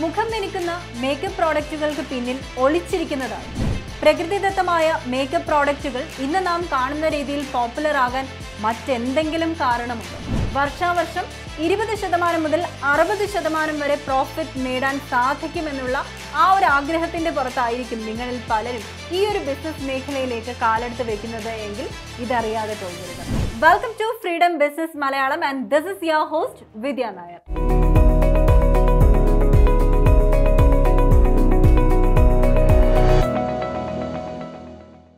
മുഖം മെനിക്കുന്ന മേക്കപ്പ് പ്രോഡക്റ്റുകൾക്ക് പിന്നിൽ ഒളിച്ചിരിക്കുന്നതാണ്. പ്രകൃതിദത്തമായ മേക്കപ്പ് പ്രോഡക്റ്റുകൾ ഇന്ന് നാം കാണുന്ന രീതിയിൽ പോപ്പുലർ ആകാൻ മറ്റെന്തെങ്കിലും കാരണമുണ്ടോ? വർഷാവർഷം ഇരുപത് ശതമാനം മുതൽ അറുപത് ശതമാനം വരെ പ്രോഫിറ്റ് നേടാൻ സാധിക്കുമെന്നുള്ള ആ ഒരു ആഗ്രഹത്തിന്റെ പുറത്തായിരിക്കും നിങ്ങളിൽ പലരും ഈ ഒരു ബിസിനസ് മേഖലയിലേക്ക് കാലെടുത്ത് വെക്കുന്നത് എങ്കിൽ ഇതറിയാതെ പോകരുത്. Welcome to freedom business Malayalam and this is your host Vidya Nair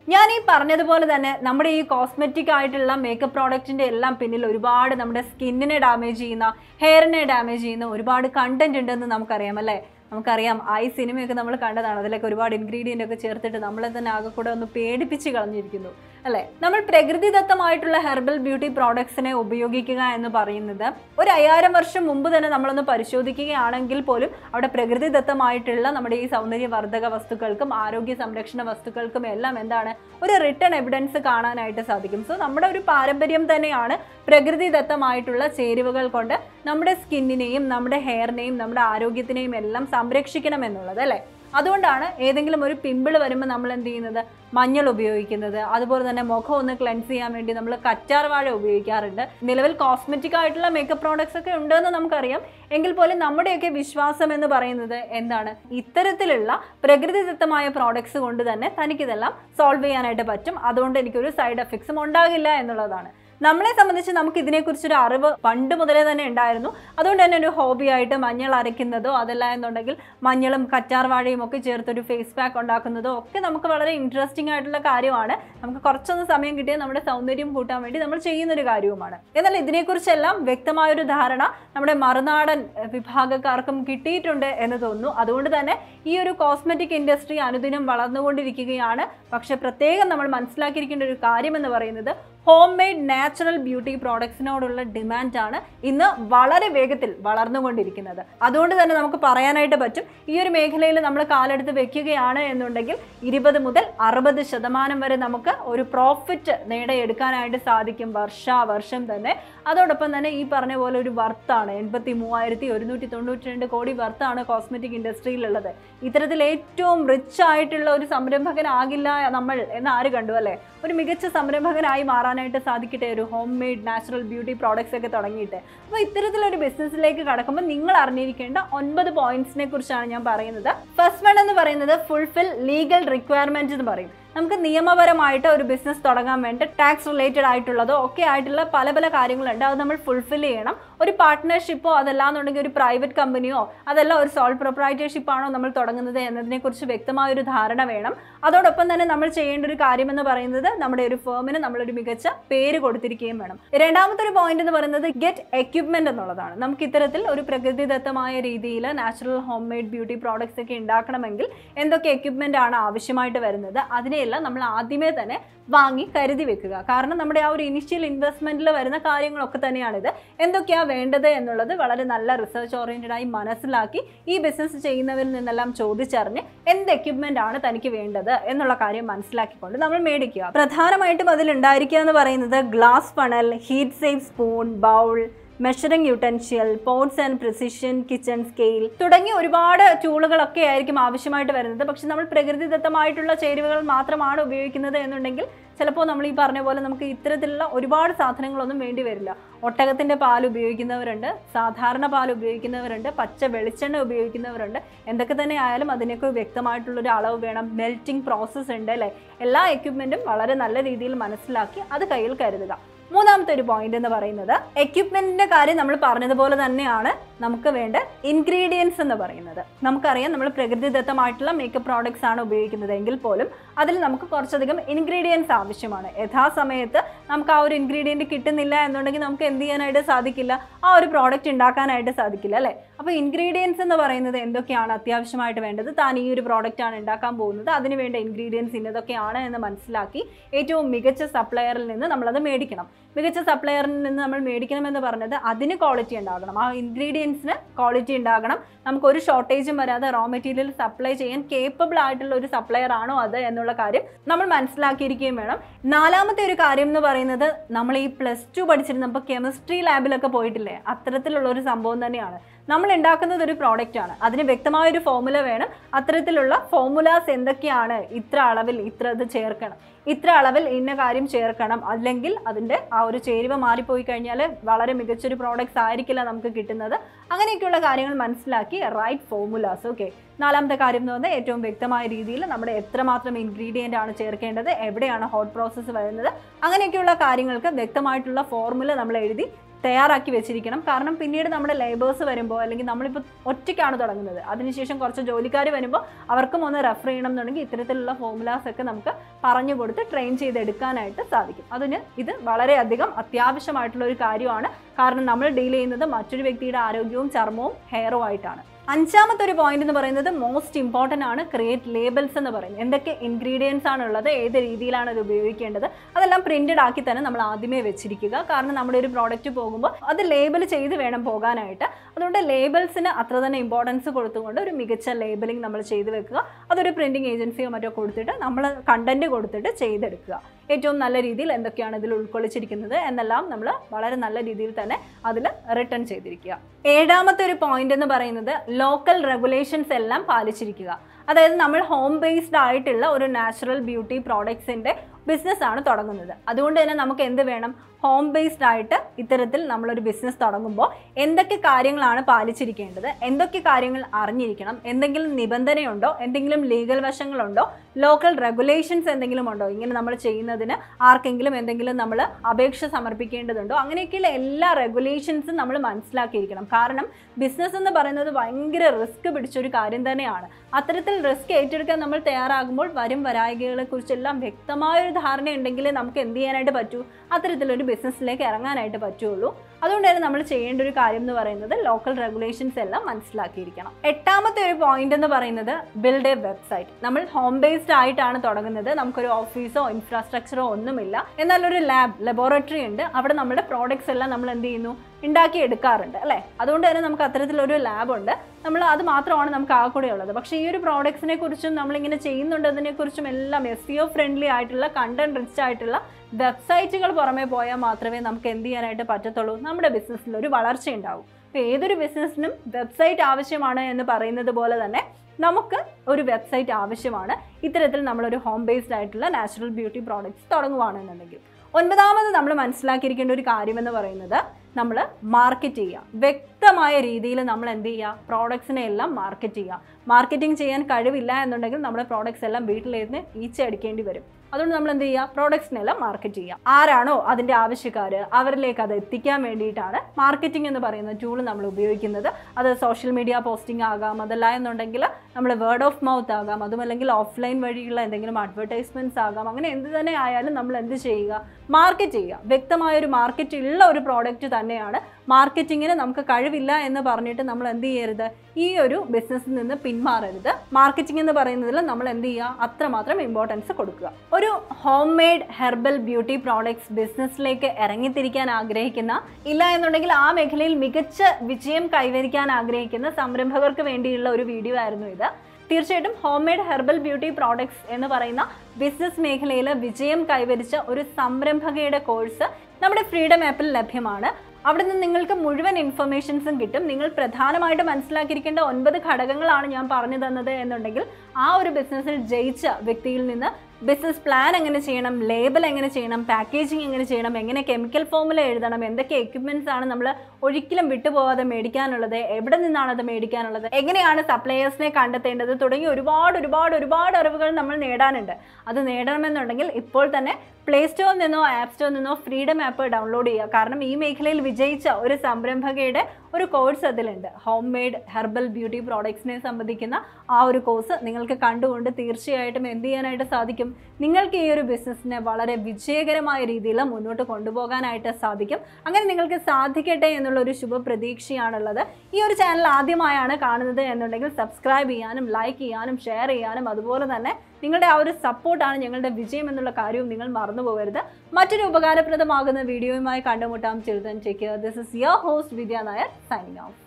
ഞാൻ ഈ പറഞ്ഞതുപോലെ തന്നെ നമ്മുടെ ഈ കോസ്മെറ്റിക് ആയിട്ടുള്ള മേക്കപ്പ് പ്രോഡക്റ്റിന്റെ എല്ലാം പിന്നിൽ ഒരുപാട് നമ്മുടെ സ്കിന്നിനെ ഡാമേജ് ചെയ്യുന്ന ഹെയറിനെ ഡാമേജ് ചെയ്യുന്ന ഒരുപാട് കണ്ടന്റ് ഉണ്ടെന്ന് നമുക്കറിയാം അല്ലേ? നമുക്കറിയാം ആ ഈ സിനിമയൊക്കെ നമ്മൾ കണ്ടതാണ്. അതിലൊക്കെ ഒരുപാട് ഇൻഗ്രീഡിയന്റ് ഒക്കെ ചേർത്തിട്ട് നമ്മളെ തന്നെ ആകെ കൂടെ ഒന്ന് പേടിപ്പിച്ച് കളഞ്ഞിരിക്കുന്നു. അല്ലേ? നമ്മൾ പ്രകൃതിദത്തമായിട്ടുള്ള ഹെർബൽ ബ്യൂട്ടി പ്രോഡക്ട്സിനെ ഉപയോഗിക്കുക എന്ന് പറയുന്നത് ഒരു അയ്യായിരം വർഷം മുമ്പ് തന്നെ നമ്മളൊന്ന് പരിശോധിക്കുകയാണെങ്കിൽ പോലും അവിടെ പ്രകൃതിദത്തമായിട്ടുള്ള നമ്മുടെ ഈ സൗന്ദര്യവർദ്ധക വസ്തുക്കൾക്കും ആരോഗ്യ സംരക്ഷണ വസ്തുക്കൾക്കും എല്ലാം എന്താണ് ഒരു റിട്ടേൺ എവിഡൻസ് കാണാനായിട്ട് സാധിക്കും. സോ നമ്മുടെ ഒരു പാരമ്പര്യം തന്നെയാണ് പ്രകൃതിദത്തമായിട്ടുള്ള ചേരുവകൾ കൊണ്ട് നമ്മുടെ സ്കിന്നിനെയും നമ്മുടെ ഹെയറിനെയും നമ്മുടെ ആരോഗ്യത്തിനെയും എല്ലാം സംരക്ഷിക്കണം എന്നുള്ളത് അല്ലേ? അതുകൊണ്ടാണ് ഏതെങ്കിലും ഒരു പിമ്പിൾ വരുമ്പോൾ നമ്മൾ എന്ത് ചെയ്യുന്നത്? മഞ്ഞൾ ഉപയോഗിക്കുന്നത്. അതുപോലെ തന്നെ മുഖം ഒന്ന് ക്ലെൻസ് ചെയ്യാൻ വേണ്ടി നമ്മൾ കറ്റാർ വാഴ ഉപയോഗിക്കാറുണ്ട്. നിലവിൽ കോസ്മെറ്റിക് ആയിട്ടുള്ള മേക്കപ്പ് പ്രോഡക്ട്സ് ഒക്കെ ഉണ്ടെന്ന് നമുക്കറിയാം. എങ്കിൽ പോലും നമ്മുടെയൊക്കെ വിശ്വാസം എന്ന് പറയുന്നത് എന്താണ്? ഇത്തരത്തിലുള്ള പ്രകൃതിദത്തമായ പ്രോഡക്ട്സ് കൊണ്ട് തന്നെ തനിക്കിതെല്ലാം സോൾവ് ചെയ്യാനായിട്ട് പറ്റും. അതുകൊണ്ട് എനിക്കൊരു സൈഡ് എഫക്ട്സും ഉണ്ടാകില്ല എന്നുള്ളതാണ്. നമ്മളെ സംബന്ധിച്ച് നമുക്ക് ഇതിനെക്കുറിച്ചൊരു അറിവ് പണ്ട് മുതലേ തന്നെ ഉണ്ടായിരുന്നു. അതുകൊണ്ട് തന്നെ ഒരു ഹോബിയായിട്ട് മഞ്ഞൾ അരയ്ക്കുന്നതോ അതല്ല എന്നുണ്ടെങ്കിൽ മഞ്ഞളും കറ്റാർവാഴയും ഒക്കെ ചേർത്തൊരു ഫേസ് പാക്ക് ഉണ്ടാക്കുന്നതോ ഒക്കെ നമുക്ക് വളരെ ഇൻട്രസ്റ്റിംഗ് ആയിട്ടുള്ള കാര്യമാണ്. നമുക്ക് കുറച്ചൊന്ന് സമയം കിട്ടിയാൽ നമ്മുടെ സൗന്ദര്യം കൂട്ടാൻ വേണ്ടി നമ്മൾ ചെയ്യുന്നൊരു കാര്യവുമാണ്. എന്നാൽ ഇതിനെക്കുറിച്ചെല്ലാം വ്യക്തമായൊരു ധാരണ നമ്മുടെ മറുനാടൻ വിഭാഗക്കാർക്കും കിട്ടിയിട്ടുണ്ട് എന്ന് തോന്നുന്നു. അതുകൊണ്ട് തന്നെ ഈ ഒരു കോസ്മെറ്റിക് ഇൻഡസ്ട്രി അനുദിനം വളർന്നുകൊണ്ടിരിക്കുകയാണ്. പക്ഷേ പ്രത്യേകം നമ്മൾ മനസ്സിലാക്കിയിരിക്കേണ്ട ഒരു കാര്യം എന്ന് പറയുന്നത് ഹോം മെയ്ഡ് നാച്ചുറൽ ബ്യൂട്ടി പ്രോഡക്ട്സിനോടുള്ള ഡിമാൻഡാണ് ഇന്ന് വളരെ വേഗത്തിൽ വളർന്നുകൊണ്ടിരിക്കുന്നത്. അതുകൊണ്ട് തന്നെ നമുക്ക് പറയാനായിട്ട് പറ്റും ഈ ഒരു മേഖലയിൽ നമ്മൾ കാലെടുത്ത് വെക്കുകയാണ് എന്നുണ്ടെങ്കിൽ ഇരുപത് മുതൽ അറുപത് ശതമാനം വരെ നമുക്ക് ഒരു പ്രോഫിറ്റ് നേടിയെടുക്കാനായിട്ട് സാധിക്കും വർഷാവർഷം തന്നെ. അതോടൊപ്പം തന്നെ ഈ പറഞ്ഞ പോലെ ഒരു വർത്താണ് എൺപത്തി മൂവായിരത്തി ഒരുന്നൂറ്റി തൊണ്ണൂറ്റി രണ്ട് കോടി വർത്താണ് കോസ്മെറ്റിക് ഇൻഡസ്ട്രിയിലുള്ളത് ഇത്തരത്തിൽ ഏറ്റവും റിച്ച് ആയിട്ടുള്ള ഒരു സംരംഭകനാകില്ല നമ്മൾ എന്ന് ആര് കണ്ടു അല്ലേ? ഒരു മികച്ച സംരംഭകനായി മാറാനായിട്ട് സാധിക്കട്ടെ ഒരു home made natural beauty products ഒക്കെ തുടങ്ങിയിട്ട്. അപ്പോൾ ഇത്തരത്തിലൊരു ബിസിനസ്സിലേക്ക് കടക്കുമ്പോൾ നിങ്ങൾ അറിഞ്ഞിരിക്കേണ്ട ഒൻപത് പോയിന്റ്സിനെ കുറിച്ചാണ് ഞാൻ പറയുന്നത്. ഫസ്റ്റ് വൺ എന്ന് പറയുന്നത് ഫുൾഫിൽ ലീഗൽ റിക്വയർമെന്റ് എന്ന് പറയും. നമുക്ക് നിയമപരമായിട്ട് ഒരു ബിസിനസ് തുടങ്ങാൻ വേണ്ടി ടാക്സ് റിലേറ്റഡ് ആയിട്ടുള്ളതോ ഒക്കെ ആയിട്ടുള്ള പല പല കാര്യങ്ങളുണ്ട്. അത് നമ്മൾ ഫുൾഫിൽ ചെയ്യണം. ഒരു പാർട്ട്ണർഷിപ്പോ അതല്ലാന്നുണ്ടെങ്കിൽ ഒരു പ്രൈവറ്റ് കമ്പനിയോ അതല്ല ഒരു സോൾ പ്രൊപ്രൈറ്റർഷിപ്പ് ആണോ നമ്മൾ തുടങ്ങുന്നത് എന്നതിനെക്കുറിച്ച് വ്യക്തമായ ഒരു ധാരണ വേണം. അതോടൊപ്പം തന്നെ നമ്മൾ ചെയ്യേണ്ട ഒരു കാര്യം എന്ന് പറയുന്നത് നമ്മുടെ ഒരു ഫേമിന് നമ്മളൊരു മികച്ച പേര് കൊടുത്തിരിക്കുകയും വേണം. രണ്ടാമത്തെ ഒരു പോയിന്റ് എന്ന് പറയുന്നത് ഗെറ്റ് എക്യുപ്മെന്റ് എന്നുള്ളതാണ്. നമുക്ക് ഇത്തരത്തിൽ ഒരു പ്രകൃതിദത്തമായ രീതിയിൽ natural home made beauty products ഒക്കെ ഉണ്ടാക്കണമെങ്കിൽ എന്തൊക്കെ എക്യുപ്മെന്റ് ആണ് ആവശ്യമായിട്ട് വരുന്നത് അതിനെയെല്ലാം നമ്മൾ ആദ്യമേ തന്നെ വാങ്ങി കരുതി വെക്കുക. കാരണം നമ്മുടെ ആ ഒരു ഇനിഷ്യൽ ഇൻവെസ്റ്റ്മെന്റിൽ വരുന്ന കാര്യങ്ങളൊക്കെ തന്നെയാണിത്. എന്തൊക്കെയാണ് വേണ്ടത് എന്നുള്ളത് വളരെ നല്ല റിസർച്ച് ഓറിയന്റഡ് ആയി മനസ്സിലാക്കി ഈ ബിസിനസ് ചെയ്യുന്നവരിൽ നിന്നെല്ലാം ചോദിച്ചറിഞ്ഞ് എന്ത് എക്യുപ്മെന്റ് ആണ് തനിക്ക് വേണ്ടത് എന്നുള്ള കാര്യം മനസ്സിലാക്കിക്കൊണ്ട് നമ്മൾ മേടിക്കുക. പ്രധാനമായിട്ടും അതിലുണ്ടായിരിക്കുക എന്ന് പറയുന്നത് glass funnel heat safe spoon bowl measuring utensil pots and precision kitchen scale തുടങ്ങിയ ഒരുപാട് ടൂളുകളൊക്കെ ആയിരിക്കും ആവശ്യമായിട്ട് വരുന്നത്. പക്ഷെ നമ്മൾ പ്രകൃതിദത്തമായിട്ടുള്ള ചേരുവകൾ മാത്രമാണ് ഉപയോഗിക്കുന്നത് എന്നുണ്ടെങ്കിൽ ചിലപ്പോൾ നമ്മൾ ഈ പറഞ്ഞ പോലെ നമുക്ക് ഇത്തരത്തിലുള്ള ഒരുപാട് സാധനങ്ങളൊന്നും വേണ്ടി വരില്ല. ഒട്ടകത്തിന്റെ പാൽ ഉപയോഗിക്കുന്നവരുണ്ട് സാധാരണ പാൽ ഉപയോഗിക്കുന്നവരുണ്ട് പച്ച വെളിച്ചെണ്ണ ഉപയോഗിക്കുന്നവരുണ്ട്. എന്തൊക്കെ തന്നെ ആയാലും അതിനൊക്കെ വ്യക്തമായിട്ടുള്ളൊരു അളവ് വേണം. മെൽറ്റിംഗ് പ്രോസസ്സ് ഉണ്ട് അല്ലേ? എല്ലാ എക്യുപ്മെന്റും വളരെ നല്ല രീതിയിൽ മനസ്സിലാക്കി അത് കയ്യിൽ കരുതുക. മൂന്നാമത്തെ ഒരു പോയിന്റ് എന്ന് പറയുന്നത് എക്യുപ്മെന്റിന്റെ കാര്യം നമ്മൾ പറഞ്ഞതുപോലെ തന്നെയാണ് നമുക്ക് വേണ്ട ഇൻഗ്രീഡിയൻസ് എന്ന് പറയുന്നത്. നമുക്കറിയാം നമ്മൾ പ്രകൃതിദത്തമായിട്ടുള്ള മേക്കപ്പ് പ്രോഡക്ട്സ് ആണ് ഉപയോഗിക്കുന്നത് എങ്കിൽ പോലും അതിൽ നമുക്ക് കുറച്ചധികം ഇൻഗ്രീഡിയൻസ് ആവശ്യമാണ്. യഥാസമയത്ത് നമുക്ക് ആ ഒരു ഇൻഗ്രീഡിയന്റ് കിട്ടുന്നില്ല എന്നുണ്ടെങ്കിൽ നമുക്ക് എന്ത് ചെയ്യാനായിട്ട് സാധിക്കില്ല? ആ ഒരു പ്രോഡക്റ്റ് ഉണ്ടാക്കാനായിട്ട് സാധിക്കില്ല അല്ലേ? അപ്പോൾ ഇൻഗ്രീഡിയൻസ് എന്ന് പറയുന്നത് എന്തൊക്കെയാണ് അത്യാവശ്യമായിട്ട് വേണ്ടത്? താൻ ഈ ഒരു പ്രോഡക്റ്റാണ് ഉണ്ടാക്കാൻ പോകുന്നത്. അതിന് വേണ്ട ഇൻഗ്രീഡിയൻസ് ഇന്നതൊക്കെയാണ് എന്ന് മനസ്സിലാക്കി ഏറ്റവും മികച്ച സപ്ലയറിൽ നിന്ന് നമ്മളത് മേടിക്കണം. മികച്ച സപ്ലയറിൽ നിന്ന് നമ്മൾ മേടിക്കണമെന്ന് പറഞ്ഞത് അതിന് ക്വാളിറ്റി ഉണ്ടാകണം. ആ ഇൻഗ്രീഡിയൻസിന് ക്വാളിറ്റി ഉണ്ടാകണം. നമുക്ക് ഒരു ഷോർട്ടേജും വരാതെ റോ മെറ്റീരിയൽ സപ്ലൈ ചെയ്യാൻ കേപ്പബിൾ ആയിട്ടുള്ള ഒരു സപ്ലയർ ആണോ അത് എന്നുള്ള കാര്യം നമ്മൾ മനസ്സിലാക്കിയിരിക്കുകയും വേണം. നാലാമത്തെ ഒരു കാര്യം എന്ന് പറയുന്നത് നമ്മൾ ഈ പ്ലസ് ടു പഠിച്ചിരുന്നപ്പോൾ കെമിസ്ട്രി ലാബിലൊക്കെ പോയിട്ടില്ലേ? അത്തരത്തിലുള്ള ഒരു സംഭവം തന്നെയാണ്. നമ്മൾ ഉണ്ടാക്കുന്നത് ഒരു പ്രോഡക്റ്റ് ആണ്. അതിന് വ്യക്തമായ ഒരു ഫോർമുല വേണം. അത്തരത്തിലുള്ള ഫോർമുലാസ് എന്തൊക്കെയാണ്? ഇത്ര അളവിൽ ഇത്ര ഇത് ചേർക്കണം. ഇത്ര അളവിൽ ഇന്ന കാര്യം ചേർക്കണം. അല്ലെങ്കിൽ അതിന്റെ ആ ഒരു ചേരുവ മാറിപ്പോയി കഴിഞ്ഞാൽ വളരെ മികച്ചൊരു പ്രോഡക്റ്റ്സ് ആയിരിക്കില്ല നമുക്ക് കിട്ടുന്നത്. അങ്ങനെയൊക്കെയുള്ള കാര്യങ്ങൾ മനസ്സിലാക്കി റൈറ്റ് ഫോർമുലാസ് ഓക്കെ നാലാമത്തെ കാര്യം എന്ന് പറഞ്ഞാൽ ഏറ്റവും വ്യക്തമായ രീതിയിൽ നമ്മുടെ എത്രമാത്രം ഇൻഗ്രീഡിയന്റ് ആണ് ചേർക്കേണ്ടത് എവിടെയാണ് ഹോട്ട് പ്രോസസ്സ് വരുന്നത് അങ്ങനെയൊക്കെയുള്ള കാര്യങ്ങൾക്ക് വ്യക്തമായിട്ടുള്ള ഫോർമുല നമ്മൾ എഴുതി തയ്യാറാക്കി വെച്ചിരിക്കണം. കാരണം പിന്നീട് നമ്മുടെ ലേബേഴ്സ് വരുമ്പോൾ അല്ലെങ്കിൽ നമ്മളിപ്പോൾ ഒറ്റയ്ക്കാണ് തുടങ്ങുന്നത്. അതിനുശേഷം കുറച്ച് ജോലിക്കാർ വരുമ്പോൾ അവർക്കും ഒന്ന് റെഫർ ചെയ്യണം എന്നുണ്ടെങ്കിൽ ഇത്തരത്തിലുള്ള ഫോമുലാസ് ഒക്കെ നമുക്ക് പറഞ്ഞു കൊടുത്ത് ട്രെയിൻ ചെയ്തെടുക്കാനായിട്ട് സാധിക്കും. അതിന് ഇത് വളരെയധികം അത്യാവശ്യമായിട്ടുള്ള ഒരു കാര്യമാണ്. കാരണം നമ്മൾ ഡീൽ ചെയ്യുന്നത് മറ്റൊരു വ്യക്തിയുടെ ആരോഗ്യവും ചർമ്മവും ഹെയറും ആയിട്ടാണ്. അഞ്ചാമത്തെ ഒരു പോയിന്റ് എന്ന് പറയുന്നത് മോസ്റ്റ് ഇമ്പോർട്ടന്റ് ആണ്. ക്രിയേറ്റ് ലേബൽസ് എന്ന് പറയുന്നത്. എന്തൊക്കെ ഇൻഗ്രീഡിയൻസ് ആണ് ഉള്ളത്? ഏത് രീതിയിലാണ് അത് ഉപയോഗിക്കേണ്ടത്? അതെല്ലാം പ്രിന്റഡ് ആക്കി തന്നെ നമ്മൾ ആദ്യമേ വെച്ചിരിക്കുക. കാരണം നമ്മുടെ ഒരു പ്രോഡക്റ്റ് പോകുമ്പോൾ അത് ലേബൽ ചെയ്ത് വേണം പോകാനായിട്ട്. അതുകൊണ്ട് ലേബൽസിന് അത്ര തന്നെ ഇമ്പോർട്ടൻസ് കൊടുത്തുകൊണ്ട് ഒരു മികച്ച ലേബലിംഗ് നമ്മൾ ചെയ്ത് വെക്കുക. അതൊരു പ്രിന്റിംഗ് ഏജൻസിയോ മറ്റോ കൊടുത്തിട്ട് നമ്മൾ കണ്ടന്റ് കൊടുത്തിട്ട് ചെയ്തെടുക്കുക. ഏറ്റവും നല്ല രീതിയിൽ എന്തൊക്കെയാണ് ഇതിൽ ഉൾക്കൊള്ളിച്ചിരിക്കുന്നത് എന്നെല്ലാം നമ്മൾ വളരെ നല്ല രീതിയിൽ തന്നെ അതിൽ റിട്ടേൺ ചെയ്തിരിക്കുക. ഏഴാമത്തെ ഒരു പോയിന്റ് എന്ന് പറയുന്നത് ലോക്കൽ റെഗുലേഷൻസ് എല്ലാം പാലിച്ചിരിക്കുക. അതായത് നമ്മൾ ഹോം ബേസ്ഡ് ആയിട്ടുള്ള ഒരു നാച്ചുറൽ ബ്യൂട്ടി പ്രോഡക്ട്സിന്റെ ബിസിനസ് ആണ് തുടങ്ങുന്നത്. അതുകൊണ്ട് തന്നെ നമുക്ക് എന്ത് വേണം? ഹോം ബേസ്ഡ് ആയിട്ട് ഇത്തരത്തിൽ നമ്മളൊരു ബിസിനസ് തുടങ്ങുമ്പോൾ എന്തൊക്കെ കാര്യങ്ങളാണ് പാലിച്ചിരിക്കേണ്ടത്? എന്തൊക്കെ കാര്യങ്ങൾ അറിഞ്ഞിരിക്കണം? എന്തെങ്കിലും നിബന്ധനയുണ്ടോ? എന്തെങ്കിലും ലീഗൽ വശങ്ങളുണ്ടോ? ലോക്കൽ റെഗുലേഷൻസ് എന്തെങ്കിലും ഉണ്ടോ? ഇങ്ങനെ നമ്മൾ ചെയ്യുന്നതിന് ആർക്കെങ്കിലും എന്തെങ്കിലും നമ്മൾ അപേക്ഷ സമർപ്പിക്കേണ്ടതുണ്ടോ? അങ്ങനെയൊക്കെയുള്ള എല്ലാ റെഗുലേഷൻസും നമ്മൾ മനസ്സിലാക്കിയിരിക്കണം. കാരണം ബിസിനസ് എന്ന് പറയുന്നത് ഭയങ്കര റിസ്ക് പിടിച്ചൊരു കാര്യം തന്നെയാണ്. അത്തരത്തിൽ റിസ്ക് ഏറ്റെടുക്കാൻ നമ്മൾ തയ്യാറാകുമ്പോൾ വരും വരായികളെക്കുറിച്ചെല്ലാം വ്യക്തമായൊരു ധാരണ ഉണ്ടെങ്കിലേ നമുക്ക് എന്ത് ചെയ്യാനായിട്ട് പറ്റൂ? അത്തരത്തിലൊരു ബിസിനസ്സിലേക്ക് ഇറങ്ങാനായിട്ട് പറ്റുള്ളൂ. അതുകൊണ്ട് തന്നെ നമ്മൾ ചെയ്യേണ്ട ഒരു കാര്യം എന്ന് പറയുന്നത് ലോക്കൽ റെഗുലേഷൻസ് എല്ലാം മനസ്സിലാക്കിയിരിക്കണം. എട്ടാമത്തെ ഒരു പോയിന്റ് എന്ന് പറയുന്നത് ബിൽഡ് എ വെബ്സൈറ്റ് നമ്മൾ ഹോം ബേസ്ഡ് ആയിട്ടാണ് തുടങ്ങുന്നത്. നമുക്കൊരു ഓഫീസോ ഇൻഫ്രാസ്ട്രക്ചറോ ഒന്നുമില്ല. എന്നാൽ ഒരു ലാബ് ലബോറട്ടറി ഉണ്ട്. അവിടെ നമ്മുടെ പ്രോഡക്ട്സ് എല്ലാം നമ്മൾ എന്ത് ചെയ്യുന്നു? ഉണ്ടാക്കി എടുക്കാറുണ്ട് അല്ലേ? അതുകൊണ്ട് തന്നെ നമുക്ക് അത്തരത്തിലൊരു ലാബ് ഉണ്ട്. നമ്മൾ അത് മാത്രമാണ് നമുക്ക് ആ ഉള്ളത്. പക്ഷേ ഈ ഒരു പ്രോഡക്ട്സിനെ കുറിച്ചും നമ്മളിങ്ങനെ ചെയ്യുന്നുണ്ടതിനെ കുറിച്ചും എല്ലാം എസ് സിഒ ഫ്രണ്ട്ലി ആയിട്ടുള്ള കണ്ടന്റ് റിച്ച് ആയിട്ടുള്ള വെബ്സൈറ്റുകൾ പുറമെ പോയാൽ മാത്രമേ നമുക്ക് എന്ത് ചെയ്യാനായിട്ട് പറ്റത്തുള്ളൂ. നമ്മുടെ ബിസിനസ്സിൽ ഒരു വളർച്ച ഉണ്ടാവും. അപ്പോൾ ഏതൊരു ബിസിനസ്സിനും വെബ്സൈറ്റ് ആവശ്യമാണ് എന്ന് പറയുന്നത് പോലെ തന്നെ നമുക്ക് ഒരു വെബ്സൈറ്റ് ആവശ്യമാണ്. ഇത്തരത്തിൽ നമ്മളൊരു ഹോം ബേസ്ഡ് ആയിട്ടുള്ള നാച്ചുറൽ ബ്യൂട്ടി പ്രോഡക്റ്റ്സ് തുടങ്ങുവാണെന്നുണ്ടെങ്കിൽ. ഒൻപതാമത് നമ്മൾ മനസ്സിലാക്കിയിരിക്കേണ്ട ഒരു കാര്യമെന്ന് പറയുന്നത് നമ്മൾ മാർക്കറ്റ് ചെയ്യുക വ്യക്തമായ രീതിയിൽ നമ്മൾ എന്ത് ചെയ്യുക പ്രോഡക്ട്സിനെ എല്ലാം മാർക്കറ്റ് ചെയ്യുക മാർക്കറ്റിംഗ് ചെയ്യാൻ കഴിവില്ല എന്നുണ്ടെങ്കിൽ നമ്മുടെ പ്രോഡക്ട്സ് എല്ലാം വീട്ടിലിരുന്ന് ഈച്ച അടിക്കേണ്ടി വരും. അതുകൊണ്ട് നമ്മൾ എന്ത് ചെയ്യുക? പ്രോഡക്ട്സിനെല്ലാം മാർക്കറ്റ് ചെയ്യുക. ആരാണോ അതിന്റെ ആവശ്യക്കാർ അവരിലേക്ക് അത് എത്തിക്കാൻ വേണ്ടിയിട്ടാണ് മാർക്കറ്റിംഗ് എന്ന് പറയുന്ന ടൂൾ നമ്മൾ ഉപയോഗിക്കുന്നത്. അത് സോഷ്യൽ മീഡിയ പോസ്റ്റിംഗ് ആകാം അതല്ല എന്നുണ്ടെങ്കിൽ നമ്മൾ വേർഡ് ഓഫ് മൗത്ത് ആകാം അതുമല്ലെങ്കിൽ ഓഫ്ലൈൻ വഴിയുള്ള എന്തെങ്കിലും അഡ്വർടൈസ്മെന്റ്സ് ആകാം അങ്ങനെ എന്ത് തന്നെ ആയാലും നമ്മൾ എന്ത് ചെയ്യുക? മാർക്കറ്റ് ചെയ്യുക. വ്യക്തമായ ഒരു മാർക്കറ്റ് ഉള്ള ഒരു പ്രോഡക്റ്റ് തന്നെയാണ് മാർക്കറ്റിങ്ങിന് നമുക്ക് കഴിവില്ല എന്ന് പറഞ്ഞിട്ട് നമ്മൾ എന്ത് ചെയ്യരുത്? ഈ ഒരു ബിസിനസ്സിൽ നിന്ന് പിന്മാറരുത്. മാർക്കറ്റിംഗ് എന്ന് പറയുന്നതിൽ നമ്മൾ എന്ത് ചെയ്യുക? അത്രമാത്രം ഇമ്പോർട്ടൻസ് കൊടുക്കുക. ഒരു home made herbal beauty products ബിസിനസ്സിലേക്ക് ഇറങ്ങിത്തിരിക്കാൻ ആഗ്രഹിക്കുന്ന ഇല്ല എന്നുണ്ടെങ്കിൽ ആ മേഖലയിൽ മികച്ച വിജയം കൈവരിക്കാൻ ആഗ്രഹിക്കുന്ന സംരംഭകർക്ക് വേണ്ടിയുള്ള ഒരു വീഡിയോ ആയിരുന്നു ഇത്. തീർച്ചയായിട്ടും home made herbal beauty products എന്ന് പറയുന്ന ബിസിനസ് മേഖലയിൽ വിജയം കൈവരിച്ച ഒരു സംരംഭകയുടെ കോഴ്സ് നമ്മുടെ ഫ്രീഡം ആപ്പിൽ ലഭ്യമാണ്. അവിടെ നിന്ന് നിങ്ങൾക്ക് മുഴുവൻ ഇൻഫർമേഷൻസും കിട്ടും. നിങ്ങൾ പ്രധാനമായിട്ട് മനസ്സിലാക്കിയിരിക്കേണ്ട ഒൻപത് ഘടകങ്ങളാണ് ഞാൻ പറഞ്ഞു തന്നത് എന്നുണ്ടെങ്കിൽ ആ ഒരു ബിസിനസ്സിൽ ജയിച്ച വ്യക്തിയിൽ നിന്ന് ബിസിനസ് പ്ലാൻ എങ്ങനെ ചെയ്യണം ലേബൽ എങ്ങനെ ചെയ്യണം പാക്കേജിങ് എങ്ങനെ ചെയ്യണം എങ്ങനെ കെമിക്കൽ ഫോമുല എഴുതണം എന്തൊക്കെ എക്യുപ്മെന്റ്സ് ആണ് നമ്മൾ ഒരിക്കലും വിട്ടുപോകാതെ മേടിക്കാനുള്ളത് എവിടെ നിന്നാണ് അത് മേടിക്കാനുള്ളത് എങ്ങനെയാണ് സപ്ലയേഴ്സിനെ കണ്ടെത്തേണ്ടത് തുടങ്ങി ഒരുപാട് ഒരുപാട് ഒരുപാട് അറിവുകൾ നമ്മൾ നേടാനുണ്ട്. അത് നേടണമെന്നുണ്ടെങ്കിൽ ഇപ്പോൾ തന്നെ പ്ലേ സ്റ്റോറിൽ നിന്നോ ആപ്പ് സ്റ്റോറിൽ നിന്നോ ഫ്രീഡം ആപ്പ് ഡൗൺലോഡ് ചെയ്യുക. കാരണം ഈ മേഖലയിൽ വിജയിച്ച ഒരു സംരംഭകയുടെ ഒരു കോഴ്സ് അതിലുണ്ട്. ഹോം മെയ്ഡ് ഹെർബൽ ബ്യൂട്ടി പ്രോഡക്ട്സിനെ സംബന്ധിക്കുന്ന ആ ഒരു കോഴ്സ് നിങ്ങൾക്ക് കണ്ടുകൊണ്ട് തീർച്ചയായിട്ടും എന്ത് ചെയ്യാനായിട്ട് സാധിക്കും? നിങ്ങൾക്ക് ഈ ഒരു ബിസിനസ്സിനെ വളരെ വിജയകരമായ രീതിയിൽ മുന്നോട്ട് കൊണ്ടുപോകാനായിട്ട് സാധിക്കും. അങ്ങനെ നിങ്ങൾക്ക് സാധിക്കട്ടെ എന്നുള്ള ഒരു ശുഭ പ്രതീക്ഷയാണുള്ളത് ഈ ഒരു ചാനൽ ആദ്യമായാണ് കാണുന്നത് എന്നുണ്ടെങ്കിൽ സബ്സ്ക്രൈബ് ചെയ്യാനും ലൈക്ക് ചെയ്യാനും ഷെയർ ചെയ്യാനും അതുപോലെ തന്നെ നിങ്ങളുടെ ആ ഒരു സപ്പോർട്ടാണ് ഞങ്ങളുടെ വിജയം എന്നുള്ള കാര്യവും നിങ്ങൾ മറന്നു പോകരുത്. മറ്റൊരു ഉപകാരപ്രദമാകുന്ന വീഡിയോയുമായി കണ്ടുമുട്ടാം. Children take this is your host Vidya Nair signing off